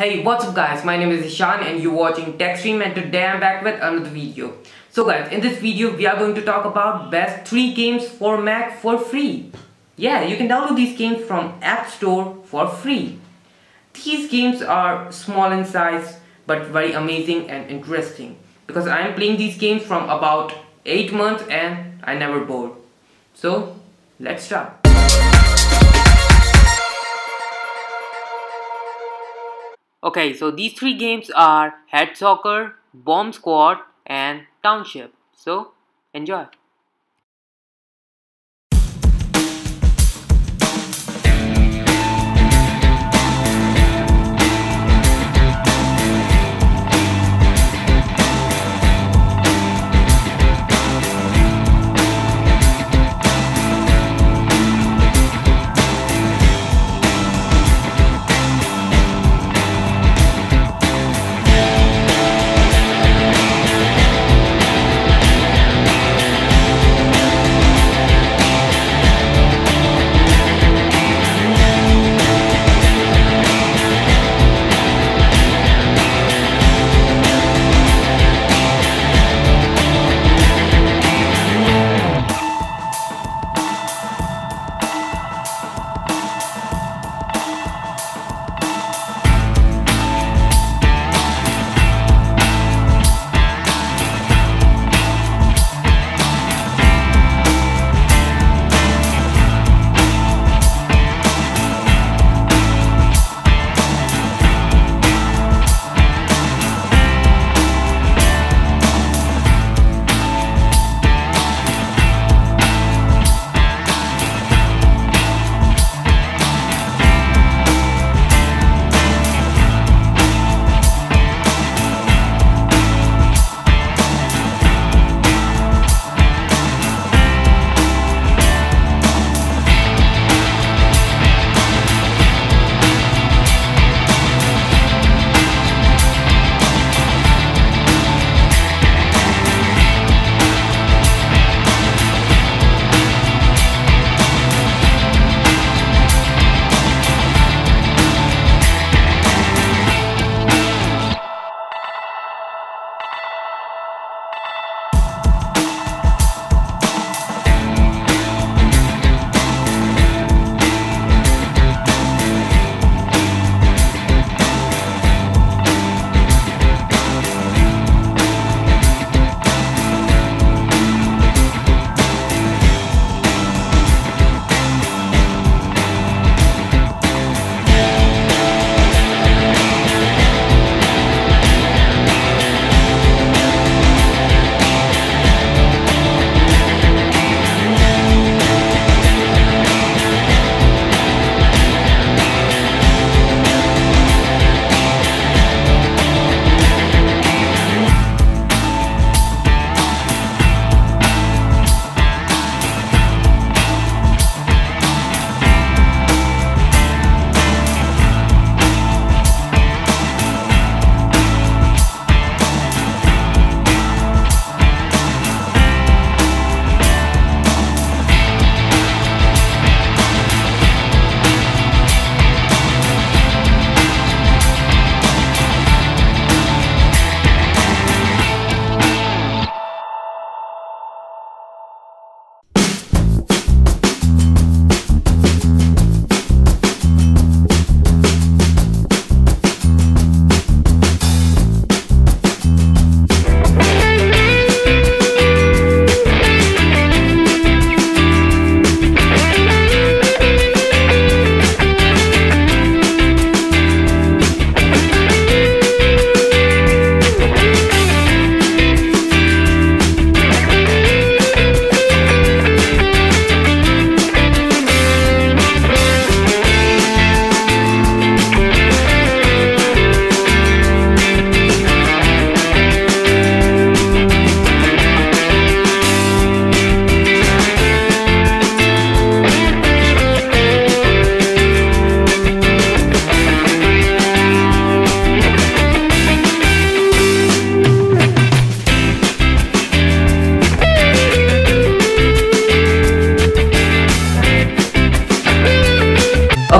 Hey, what's up guys? My name is Ishan and you're watching TechStream and today I'm back with another video. So guys, in this video we are going to talk about best 3 games for Mac for free. Yeah, you can download these games from App Store for free. These games are small in size but very amazing and interesting because I am playing these games from about 8 months and I never bored. So, let's start. Okay, so these three games are Head Soccer, Bomb Squad and Township. So, enjoy.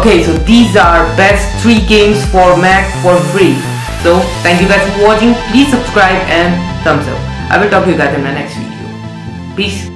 These are best 3 games for Mac for free. So thank you guys for watching. Please subscribe and thumbs up. I will talk to you guys in my next video. Peace.